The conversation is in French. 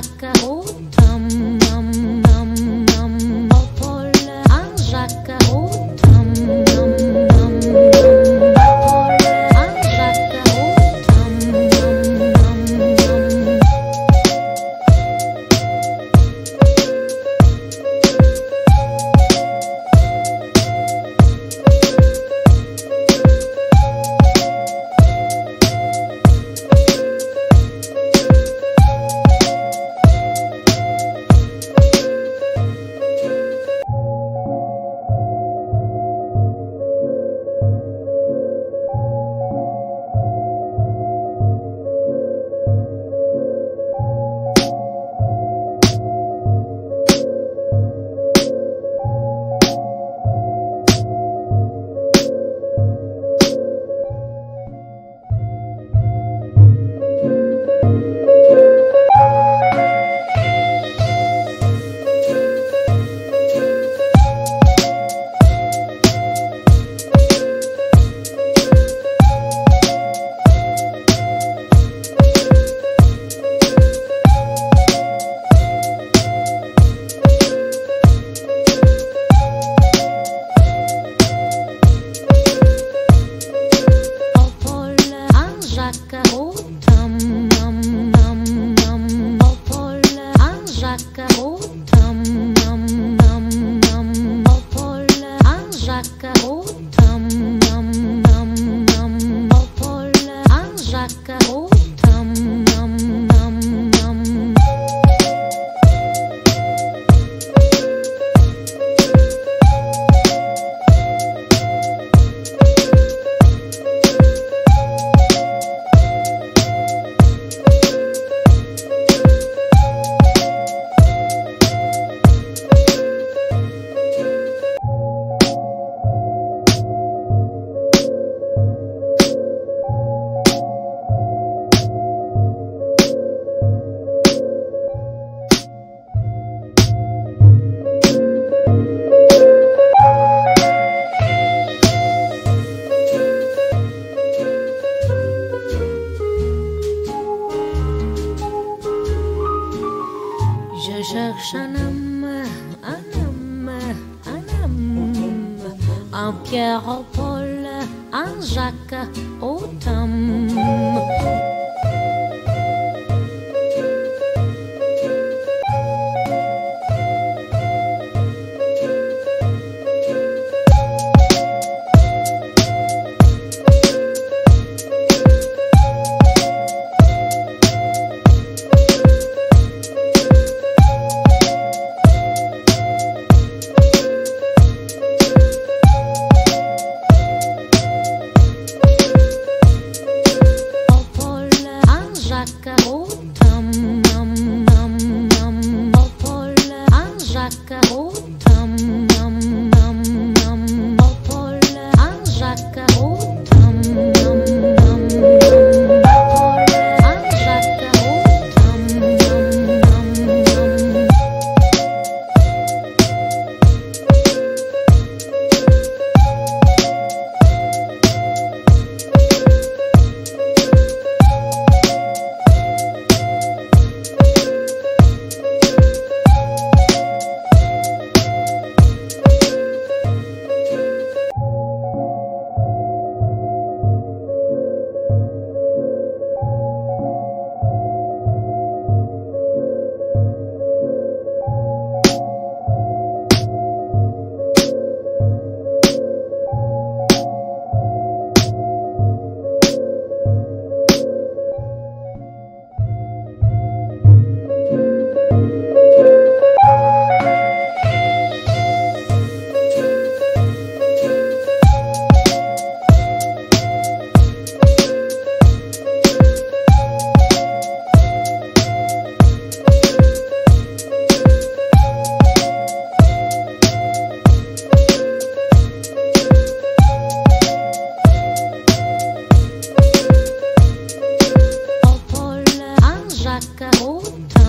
acabó. acabó. Chanam, Anam, Anam, un Pierre, Paul, un Jacques, Autumn. Macarrão Oh.